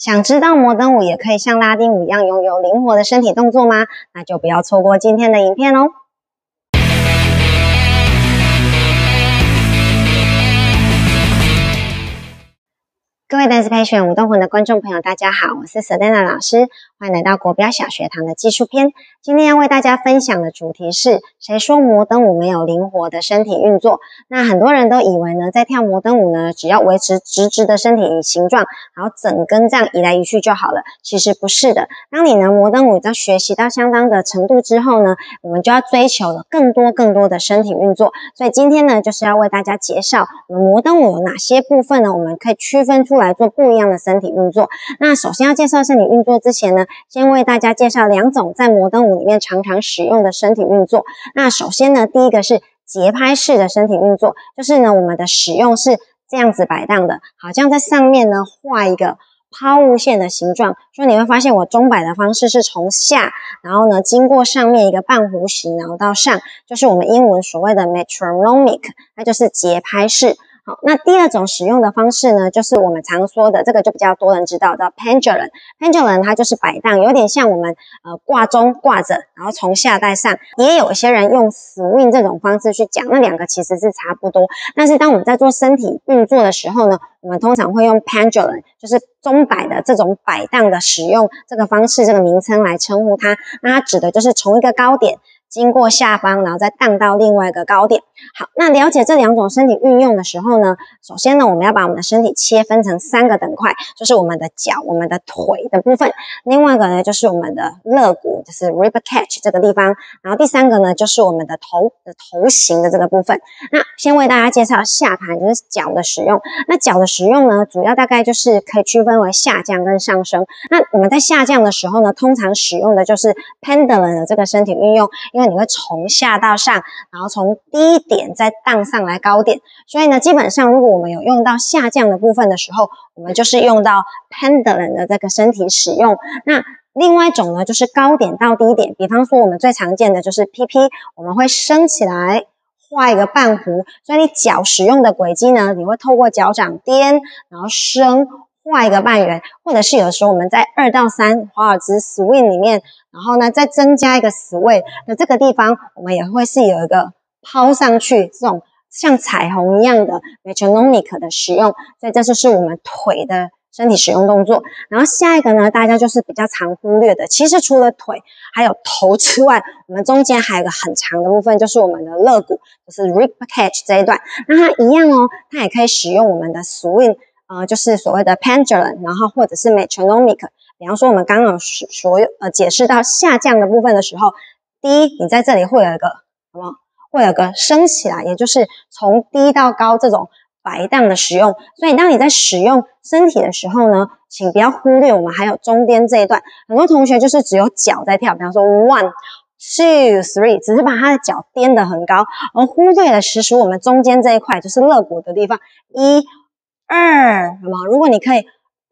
想知道摩登舞也可以像拉丁舞一样拥有灵活的身体动作吗？那就不要错过今天的影片哦。各位 Dance Passion 舞动魂的观众朋友，大家好，我是 Selena 老师，欢迎来到国标小学堂的技术篇。今天要为大家分享的主题是：谁说摩登舞没有灵活的身体运作？那很多人都以为呢，在跳摩登舞呢，只要维持直直的身体形状，然后整根这样移来移去就好了。其实不是的。当你呢摩登舞在学习到相当的程度之后呢，我们就要追求了更多更多的身体运作。所以今天呢，就是要为大家介绍我们摩登舞有哪些部分呢？我们可以区分出。来做不一样的身体运作。那首先要介绍身体运作之前呢，先为大家介绍两种在摩登舞里面常常使用的身体运作。那首先呢，第一个是节拍式的身体运作，就是呢我们的使用是这样子摆荡的，好像在上面呢画一个抛物线的形状。所以你会发现我钟摆的方式是从下，然后呢经过上面一个半弧形，然后到上，就是我们英文所谓的 metronomic，那就是节拍式。好，那第二种使用的方式呢，就是我们常说的这个就比较多人知道的 pendulum。pendulum 它就是摆荡，有点像我们呃挂钟挂着，然后从下带上。也有一些人用 swing 这种方式去讲，那两个其实是差不多。但是当我们在做身体运作的时候呢，我们通常会用 pendulum，就是钟摆的这种摆荡的使用这个方式这个名称来称呼它。那它指的就是从一个高点。经过下方，然后再荡到另外一个高点。好，那了解这两种身体运用的时候呢，首先呢，我们要把我们的身体切分成三个等块，就是我们的脚、我们的腿的部分。另外一个呢，就是我们的肋骨，就是 rib cage 这个地方。然后第三个呢，就是我们的头的头型的这个部分。那先为大家介绍下盘，就是脚的使用。那脚的使用呢，主要大概就是可以区分为下降跟上升。那我们在下降的时候呢，通常使用的就是 pendulum 的这个身体运用。因为你会从下到上，然后从低点再荡上来高点，所以呢，基本上如果我们有用到下降的部分的时候，我们就是用到 pendulum 的这个身体使用。那另外一种呢，就是高点到低点，比方说我们最常见的就是 PP，我们会升起来画一个半弧，所以你脚使用的轨迹呢，你会透过脚掌颠，然后升。画一个半圆，或者是有的时候我们在二到三华尔兹 swing 里面，然后呢再增加一个 sway 的这个地方，我们也会是有一个抛上去这种像彩虹一样的 metronomic 的使用，所以这就是我们腿的身体使用动作。然后下一个呢，大家就是比较常忽略的，其实除了腿还有头之外，我们中间还有个很长的部分，就是我们的肋骨，就是 rib cage 这一段。那它一样哦，它也可以使用我们的 swing。呃，就是所谓的 pendulum，然后或者是 metronomic。比方说，我们刚刚所所有呃解释到下降的部分的时候，第一，你在这里会有一个什么？会有个升起来，也就是从低到高这种摆荡的使用。所以，当你在使用身体的时候呢，请不要忽略我们还有中间这一段。很多同学就是只有脚在跳，比方说 one two three，只是把他的脚颠得很高，而忽略了实时我们中间这一块，就是肋骨的地方一。二，好吗？如果你可以。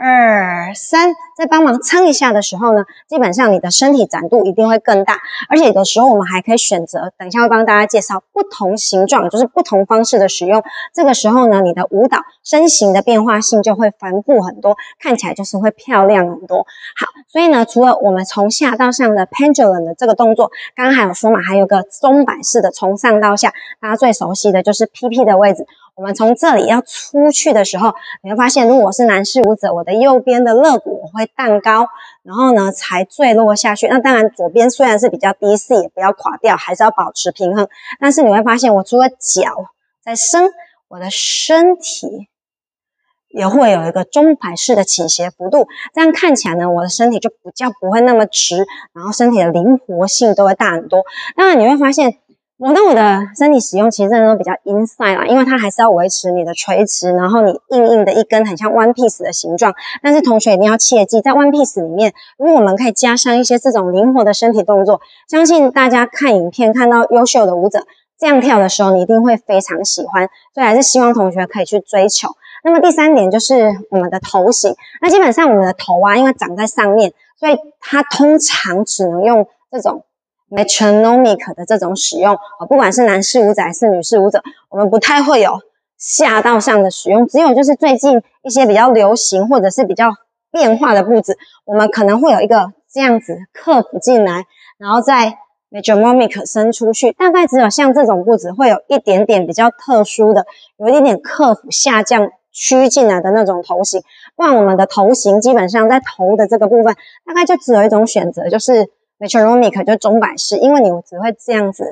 二三，在帮忙撑一下的时候呢，基本上你的身体展度一定会更大，而且有时候我们还可以选择，等一下会帮大家介绍不同形状，就是不同方式的使用。这个时候呢，你的舞蹈身形的变化性就会繁复很多，看起来就是会漂亮很多。好，所以呢，除了我们从下到上的 pendulum 的这个动作，刚刚还有说嘛，还有个钟摆式的从上到下，大家最熟悉的就是 PP 的位置。我们从这里要出去的时候，你会发现，如果我是男士舞者，我的右边的肋骨会荡高，然后呢才坠落下去。那当然，左边虽然是比较低，C 也不要垮掉，还是要保持平衡。但是你会发现，我除了脚在升，我的身体也会有一个钟摆式的倾斜幅度。这样看起来呢，我的身体就比较不会那么直，然后身体的灵活性都会大很多。当然你会发现。我那我的身体使用其实真的都比较 inside 啦，因为它还是要维持你的垂直，然后你硬硬的一根很像 one piece 的形状。但是同学一定要切记，在 one piece 里面，如果我们可以加上一些这种灵活的身体动作，相信大家看影片看到优秀的舞者这样跳的时候，你一定会非常喜欢。所以还是希望同学可以去追求。那么第三点就是我们的头型，那基本上我们的头啊，因为长在上面，所以它通常只能用这种。Metronomic 的这种使用啊，不管是男士舞者还是女士舞者，我们不太会有下到上的使用，只有就是最近一些比较流行或者是比较变化的步子，我们可能会有一个这样子克服进来，然后再 metronomic 伸出去，大概只有像这种步子会有一点点比较特殊的，有一点点克服下降趋进来的那种头型。不然我们的头型基本上在头的这个部分，大概就只有一种选择，就是 metronomic 就钟摆式，因为你只会这样子。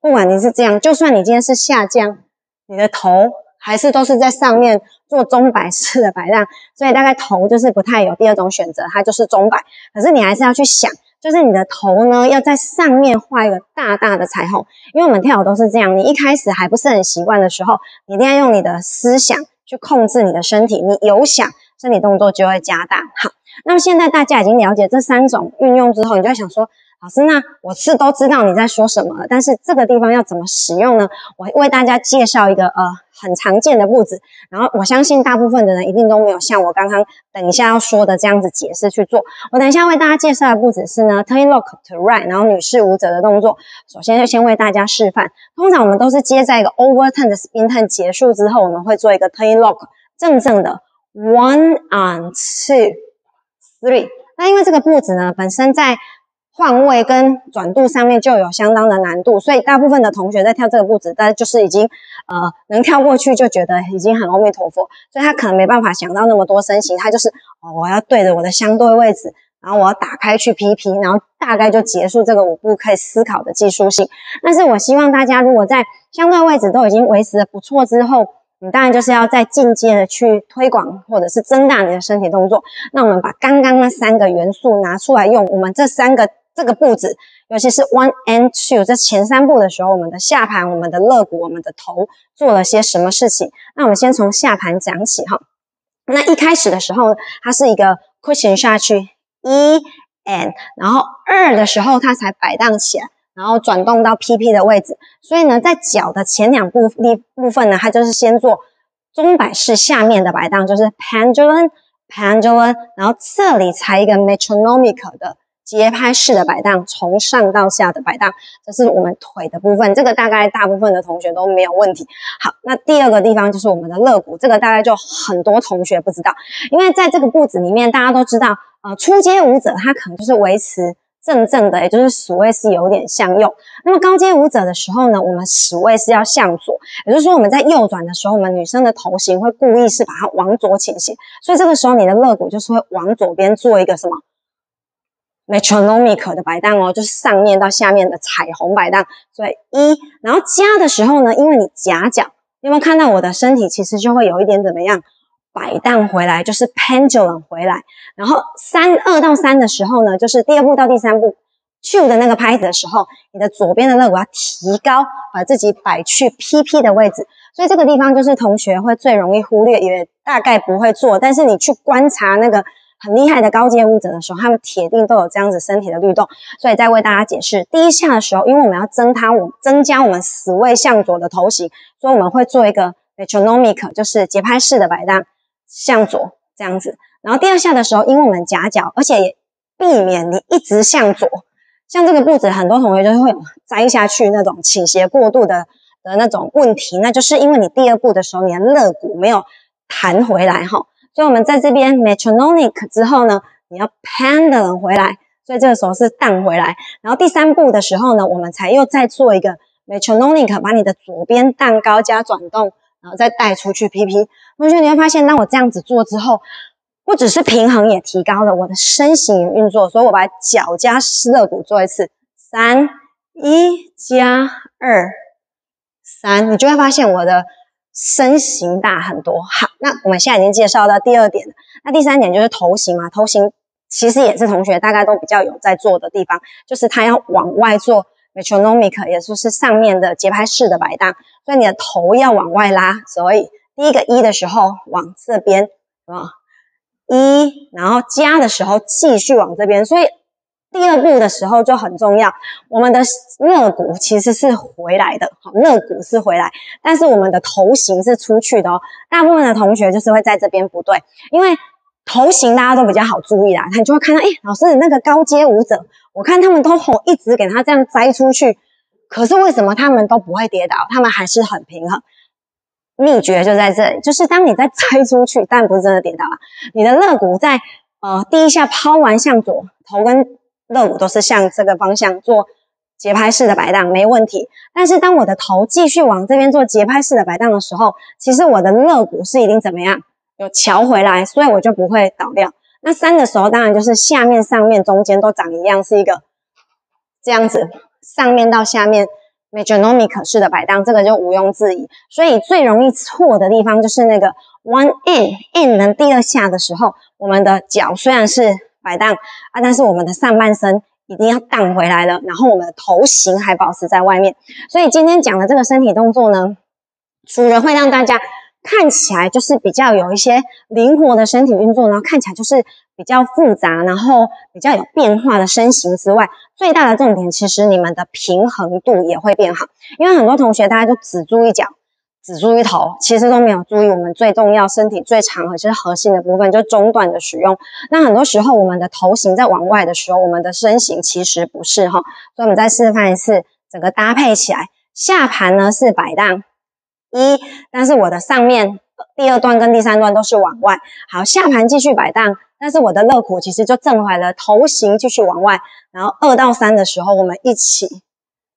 不管你是这样，就算你今天是下降，你的头还是都是在上面做钟摆式的摆荡，所以大概头就是不太有第二种选择，它就是钟摆。可是你还是要去想，就是你的头呢要在上面画一个大大的彩虹，因为我们跳舞都是这样，你一开始还不是很习惯的时候，你一定要用你的思想去控制你的身体，你有想，身体动作就会加大。好，那么现在大家已经了解这三种运用之后，你就想说。老师，那我是都知道你在说什么了，但是这个地方要怎么使用呢？我为大家介绍一个呃很常见的步子，然后我相信大部分的人一定都没有像我刚刚等一下要说的这样子解释去做。我等一下为大家介绍的步子是呢，turn lock to right，然后女士舞者的动作。首先就先为大家示范，通常我们都是接在一个 overturn 的 spin turn 结束之后，我们会做一个 turn lock，正正的 one on two three。那因为这个步子呢，本身在换位跟转度上面就有相当的难度，所以大部分的同学在跳这个步子，但就是已经呃能跳过去就觉得已经很阿弥陀佛，所以他可能没办法想到那么多身形，他就是哦我要对着我的相对位置，然后我要打开去 PP，然后大概就结束这个舞步可以思考的技术性。但是我希望大家如果在相对位置都已经维持的不错之后，你当然就是要再进阶的去推广或者是增大你的身体动作。那我们把刚刚那三个元素拿出来用，我们这三个。这个步子，尤其是 one and two，在前三步的时候，我们的下盘、我们的肋骨、我们的头做了些什么事情？那我们先从下盘讲起哈。那一开始的时候，它是一个 cushion 下去一 and，然后二的时候它才摆荡起来，然后转动到 PP 的位置。所以呢，在脚的前两部部部分呢，它就是先做钟摆式下面的摆荡，就是 pendulum pendulum，然后这里才一个 metronomic 的。节拍式的摆荡，从上到下的摆荡，这是我们腿的部分。这个大概大部分的同学都没有问题。好，那第二个地方就是我们的肋骨，这个大概就很多同学不知道，因为在这个步子里面，大家都知道，呃，初阶舞者他可能就是维持正正的，也就是鼠位是有点向右。那么高阶舞者的时候呢，我们鼠位是要向左，也就是说我们在右转的时候，我们女生的头型会故意是把它往左倾斜，所以这个时候你的肋骨就是会往左边做一个什么？metronomic 的摆荡哦，就是上面到下面的彩虹摆荡。所以一，然后加的时候呢，因为你夹脚，有没有看到我的身体其实就会有一点怎么样摆荡回来，就是 pendulum 回来。然后三二到三的时候呢，就是第二步到第三步 two 的那个拍子的时候，你的左边的肋骨要提高，把自己摆去 PP 的位置。所以这个地方就是同学会最容易忽略，也大概不会做，但是你去观察那个。很厉害的高阶舞者的时候，他们铁定都有这样子身体的律动。所以再为大家解释，第一下的时候，因为我们要增它，我增加我们死位向左的头型，所以我们会做一个 metronomic，就是节拍式的摆荡，向左这样子。然后第二下的时候，因为我们夹脚，而且也避免你一直向左，像这个步子，很多同学就会有栽下去那种倾斜过度的的那种问题，那就是因为你第二步的时候，你的肋骨没有弹回来哈。所以，我们在这边 metronomic 之后呢，你要 pendulum 回来，所以这个时候是荡回来。然后第三步的时候呢，我们才又再做一个 metronomic，把你的左边荡高加转动，然后再带出去 PP。同学，你会发现，当我这样子做之后，不只是平衡也提高了，我的身形运作。所以我把脚加肋骨做一次，三一加二三，你就会发现我的。身形大很多，好，那我们现在已经介绍到第二点了。那第三点就是头型嘛，头型其实也是同学大概都比较有在做的地方，就是它要往外做 metronomic，也就是上面的节拍式的摆荡，所以你的头要往外拉。所以第一个一的时候往这边，啊，一，然后加的时候继续往这边，所以。第二步的时候就很重要，我们的肋骨其实是回来的，好，肋骨是回来，但是我们的头型是出去的哦。大部分的同学就是会在这边不对，因为头型大家都比较好注意啦，你就会看到，哎，老师你那个高阶舞者，我看他们都一直给他这样摘出去，可是为什么他们都不会跌倒，他们还是很平衡？秘诀就在这里，就是当你在摘出去，但不是真的跌倒了，你的肋骨在呃第一下抛完向左，头跟肋骨都是向这个方向做节拍式的摆荡，没问题。但是当我的头继续往这边做节拍式的摆荡的时候，其实我的肋骨是已经怎么样？有桥回来，所以我就不会倒掉。那三的时候，当然就是下面、上面、中间都长一样，是一个这样子，上面到下面 metronomic 式的摆荡，这个就毋庸置疑。所以最容易错的地方就是那个 one in in 的第二下的时候，我们的脚虽然是摆荡啊，但是我们的上半身一定要荡回来了，然后我们的头型还保持在外面。所以今天讲的这个身体动作呢，除了会让大家看起来就是比较有一些灵活的身体运作，然后看起来就是比较复杂，然后比较有变化的身形之外，最大的重点其实你们的平衡度也会变好。因为很多同学大家就只注意脚，只注意头，其实都没有注意我们最重要身体最长和就是核心的部分，就中段的使用。那很多时候我们的头型在往外的时候，我们的身形其实不是哈。所以我们再示范一次，整个搭配起来，下盘呢是摆荡。一，但是我的上面第二段跟第三段都是往外，好，下盘继续摆荡，但是我的肋骨其实就正回来了，头型继续往外，然后二到三的时候，我们一起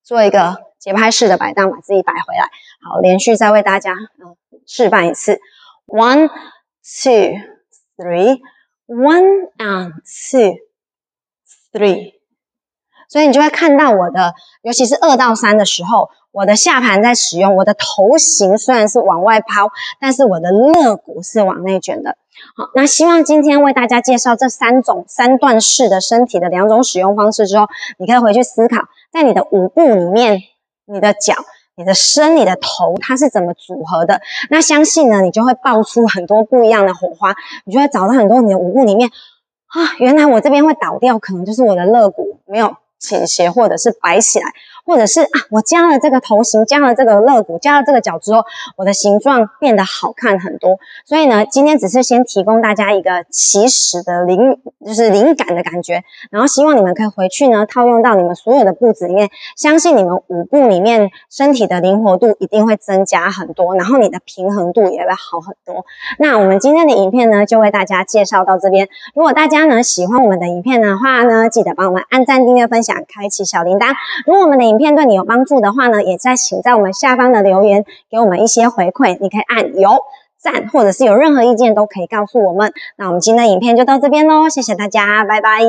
做一个节拍式的摆荡，把自己摆回来，好，连续再为大家嗯示范一次，one two three，one and two three，所以你就会看到我的，尤其是二到三的时候。我的下盘在使用，我的头型虽然是往外抛，但是我的肋骨是往内卷的。好，那希望今天为大家介绍这三种三段式的身体的两种使用方式之后，你可以回去思考，在你的舞步里面，你的脚、你的身、你的头，它是怎么组合的？那相信呢，你就会爆出很多不一样的火花，你就会找到很多你的舞步里面啊，原来我这边会倒掉，可能就是我的肋骨没有倾斜或者是摆起来。或者是啊，我加了这个头型，加了这个肋骨，加了这个脚之后，我的形状变得好看很多。所以呢，今天只是先提供大家一个起始的灵，就是灵感的感觉。然后希望你们可以回去呢，套用到你们所有的步子里面，相信你们舞步里面身体的灵活度一定会增加很多，然后你的平衡度也会好很多。那我们今天的影片呢，就为大家介绍到这边。如果大家呢喜欢我们的影片的话呢，记得帮我们按赞、订阅、分享、想开启小铃铛。如果我们的影片对你有帮助的话呢，也在请在我们下方的留言给我们一些回馈，你可以按有赞，或者是有任何意见都可以告诉我们。那我们今天的影片就到这边喽，谢谢大家，拜拜。